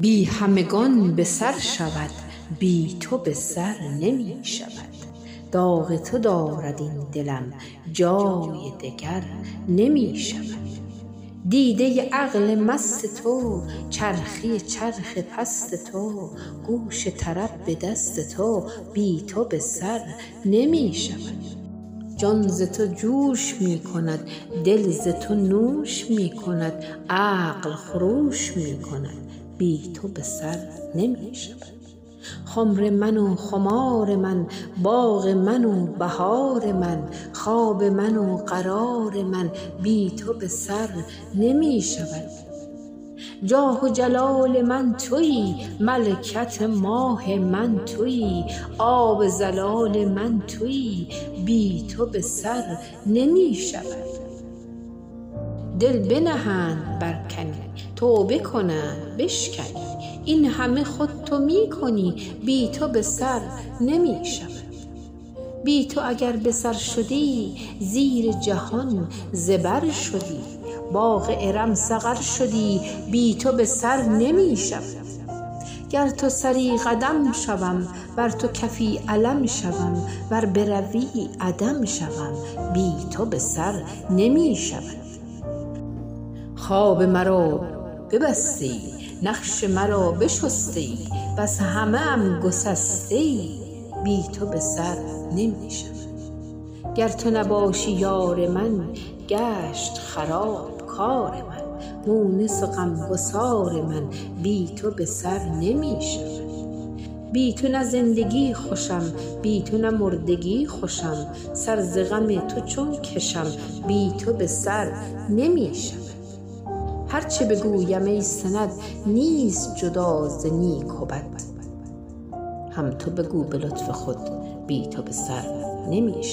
بی همگان به سر شود بی تو به سر نمی شود. داغ تو دارد این دلم جای دگر نمی شود. دیده عقل مست تو چرخی چرخ پست تو گوش طرب به دست تو بی تو به سر نمی شود. جان ز تو جوش می کند دل ز تو نوش می کند عقل خروش می کند. بی تو به سر نمی شود. خمر من و خمار من باغ من و بهار من خواب من و قرار من بی تو به سر نمی شود. جاه و جلال من تویی ملکت ماه من تویی آب زلال من تویی بی تو به سر نمی شود. دل بنهند بر کنی توبه کنند بشکنی. این همه خود تو می کنی بی تو به سر نمی شود بی تو اگر به سر شدی زیر جهان زبر شدی. باغ ارم سقر شدی بی تو به سر نمی شود گر تو سری قدم شوم ور تو کفی علم شوم ور بروی عدم شوم بی تو به سر نمی شود خواب مرا ببستی نقش مرا بشستی وز همه ام گسستی. بی تو به سر نمی شود. گر تو نباشی یار من گشت خراب کار من. مونس و غمگسار من بی تو به سر نمی شود. بی تو نه زندگی خوشم بی تو نه مردگی خوشم. سر ز غم تو چون کشم بی تو به سر نمی شود. هر چه بگویم ای سند نیست جدا ز نیک و بد. هم تو بگو به لطف خود بی تو به سر نمی